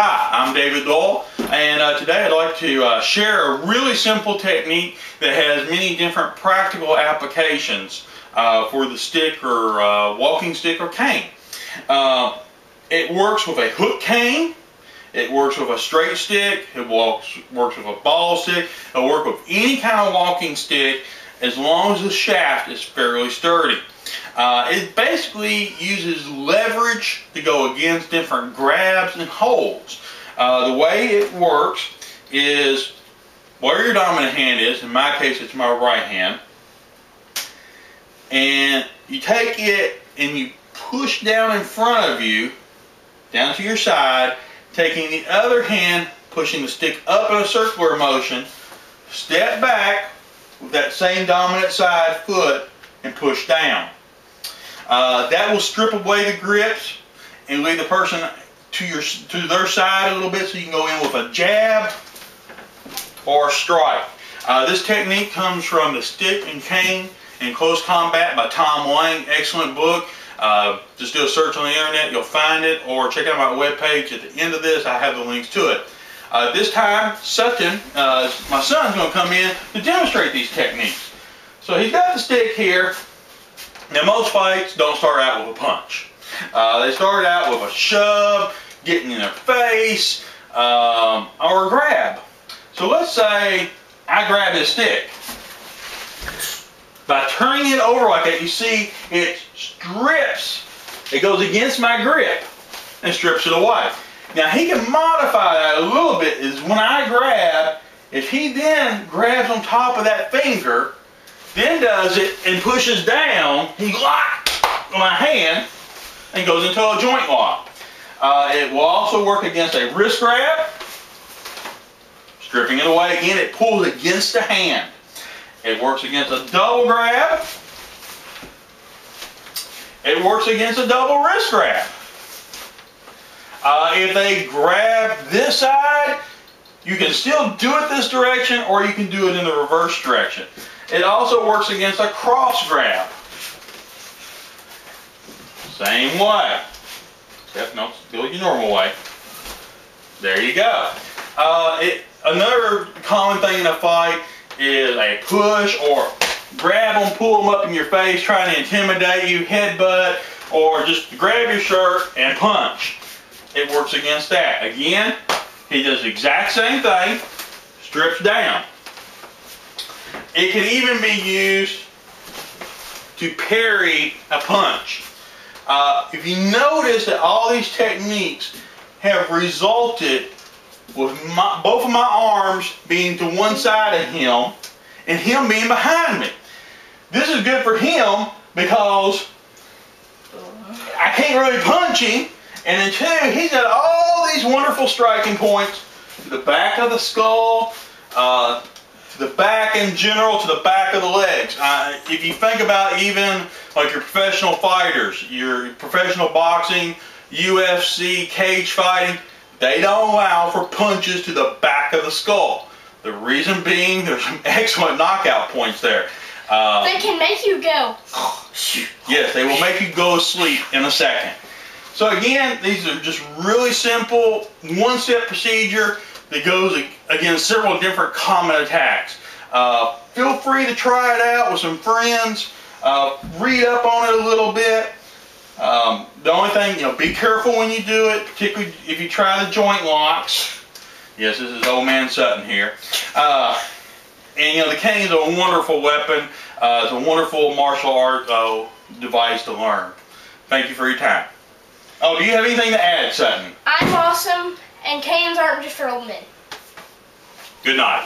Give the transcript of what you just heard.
Hi, I'm David Doyle, and uh, today I'd like to uh, share a really simple technique that has many different practical applications uh, for the stick or uh, walking stick or cane. Uh, it works with a hook cane, it works with a straight stick, it walks, works with a ball stick, it'll work with any kind of walking stick as long as the shaft is fairly sturdy. Uh, it basically uses leverage to go against different grabs and holds. Uh, the way it works is where your dominant hand is, in my case it's my right hand, and you take it and you push down in front of you, down to your side, taking the other hand, pushing the stick up in a circular motion, step back with that same dominant side foot and push down. Uh, that will strip away the grips and leave the person to your to their side a little bit so you can go in with a jab or a strike. Uh, this technique comes from the Stick and Cane in Close Combat by Tom Lang. Excellent book. Uh, just do a search on the internet, you'll find it, or check out my webpage. At the end of this, I have the links to it. Uh, this time, Sutton, uh, my son's going to come in to demonstrate these techniques. So he's got the stick here, now most fights don't start out with a punch. Uh, they start out with a shove, getting in their face, um, or a grab. So let's say I grab his stick. By turning it over like that, you see it strips. It goes against my grip and strips it away. Now he can modify that a little bit is when I grab, if he then grabs on top of that finger, then does it and pushes down, he locks my hand and goes into a joint lock. Uh, it will also work against a wrist grab, stripping it away. Again, it pulls against the hand. It works against a double grab. It works against a double wrist grab. Uh, if they grab this side, you can still do it this direction or you can do it in the reverse direction. It also works against a cross grab. Same way. Except no, still your normal way. There you go. Uh, it, another common thing in a fight is a push or grab them, pull them up in your face, trying to intimidate you, headbutt, or just grab your shirt and punch. It works against that. Again, he does the exact same thing, strips down. It can even be used to parry a punch. Uh, if you notice that all these techniques have resulted with my, both of my arms being to one side of him and him being behind me. This is good for him because I can't really punch him and then two, he's got all these wonderful striking points to the back of the skull, uh, to the back in general, to the back of the legs. Uh, if you think about even like your professional fighters, your professional boxing, UFC, cage fighting, they don't allow for punches to the back of the skull. The reason being, there's some excellent knockout points there. Uh, they can make you go. yes, they will make you go to sleep in a second. So again, these are just really simple, one-step procedure that goes against several different common attacks. Uh, feel free to try it out with some friends. Uh, read up on it a little bit. Um, the only thing, you know, be careful when you do it, particularly if you try the joint locks. Yes, this is old man Sutton here. Uh, and you know, the cane is a wonderful weapon. Uh, it's a wonderful martial art uh, device to learn. Thank you for your time. Oh, do you have anything to add, Sutton? Awesome, and canes aren't just for old men. Good night.